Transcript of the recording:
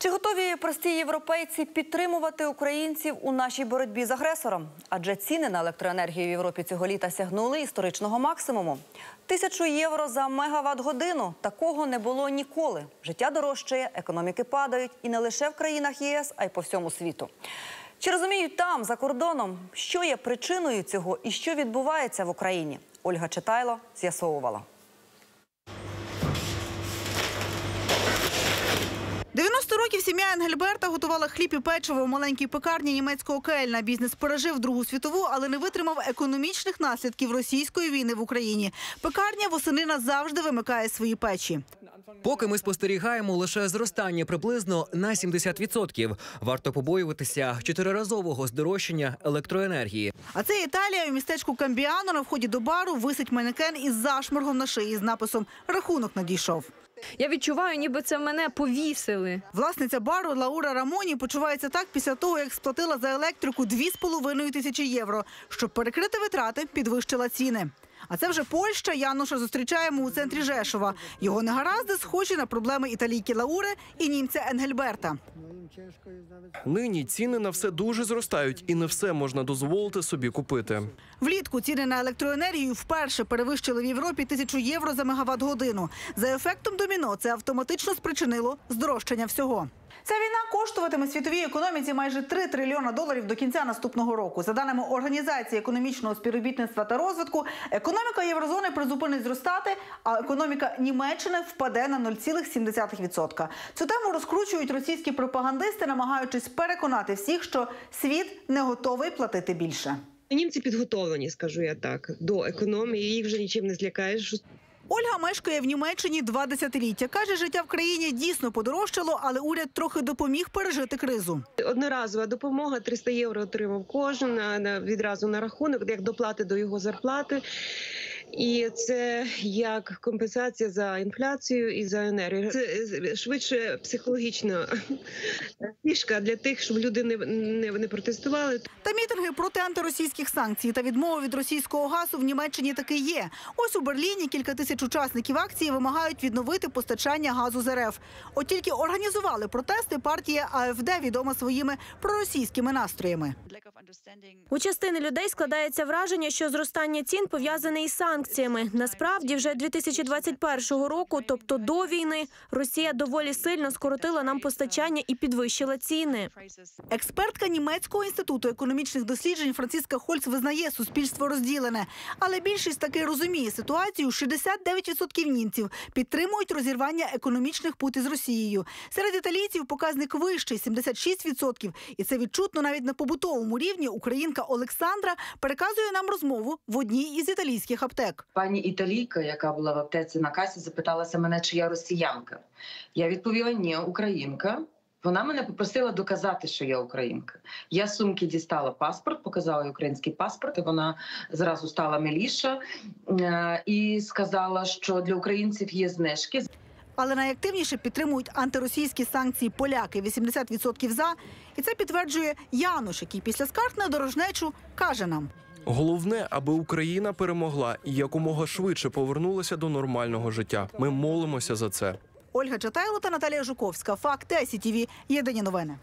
Чи готові прості європейці підтримувати українців у нашій боротьбі з агресором? Адже ціни на електроенергію в Європі цього літа сягнули історичного максимуму. Тисячу євро за мегаватт годину. Такого не було ніколи. Життя дорожчає, економіки падають і не лише в країнах ЄС, а й по всьому світу. Чи розуміють там, за кордоном, що є причиною цього і що відбувається в Україні? Ольга Читайло з'ясовувала. Років сім'я Енгельберта готувала хліб і печиво у маленькій пекарні німецького Кельна. Бізнес пережив Другу світову, але не витримав економічних наслідків російської війни в Україні. Пекарня восени назавжди вимикає свої печі. Поки ми спостерігаємо лише зростання приблизно на 70%. Варто побоюватися чотириразового здорожчання електроенергії. А це Італія у містечку Камбіано на вході до бару висить манекен із зашморгом на шиї з написом Рахунок надійшов. Я відчуваю, ніби це мене повісили. Власниця бару Лаура Рамоні почувається так після того, як сплатила за електрику 2,5 тисячі євро. Щоб перекрити витрати, підвищила ціни. А це вже Польща. Януша зустрічаємо у центрі Жешова. Його негаразди схожі на проблеми італійки Лаури і німця Енгельберта. Нині ціни на все дуже зростають, і не все можна дозволити собі купити. Влітку ціни на електроенергію вперше перевищили в Європі тисячу євро за мегаватт годину. За ефектом доміно це автоматично спричинило здорожчання всього. Ця війна коштуватиме світовій економіці майже 3 трильйона доларів до кінця наступного року. За даними Організації економічного співробітництва та розвитку, економіка єврозони призупинить зростати, а економіка Німеччини впаде на 0,7%. Цю тему розкручують російські пропагандисти, намагаючись переконати всіх, що світ не готовий платити більше. Німці підготовлені, скажу я так, до економії. Їх вже нічим не злякаєш. Ольга мешкає в Німеччині два десятиліття. Каже, життя в країні дійсно подорожчало, але уряд трохи допоміг пережити кризу. Одноразова допомога 300 євро отримав кожен відразу на рахунок, як доплати до його зарплати. І це як компенсація за інфляцію і за енергію. Це е, швидше психологічна фішка для тих, щоб люди не, не, не протестували. Та мітинги проти антиросійських санкцій та відмови від російського газу в Німеччині таки є. Ось у Берліні кілька тисяч учасників акції вимагають відновити постачання газу з РФ. От тільки організували протести партія АФД, відома своїми проросійськими настроями. У частини людей складається враження, що зростання цін пов'язане із санкціями. Насправді, вже 2021 року, тобто до війни, Росія доволі сильно скоротила нам постачання і підвищила ціни. Експертка німецького інституту економічних досліджень Франциска Хольц визнає суспільство розділене, але більшість таки розуміє ситуацію. 69% німців підтримують розірвання економічних пут із Росією. Серед італійців показник вищий 76%. І це відчутно навіть на побутовому рівні. Українка Олександра переказує нам розмову в одній із італійських аптек. Пані італійка, яка була в аптеці на касі, запиталася мене, чи я росіянка. Я відповіла ні, українка. Вона мене попросила доказати, що я українка. Я з сумки дістала паспорт, показала їй український паспорт. і Вона зразу стала миліша е, і сказала, що для українців є знижки. Але найактивніше підтримують антиросійські санкції поляки 80% за. І це підтверджує Януш, який після скарг на дорожнечу каже нам. Головне, аби Україна перемогла і якомога швидше повернулася до нормального життя. Ми молимося за це. Ольга Чатайло та Наталія Жуковська. Факти ICTV. Єдині новини.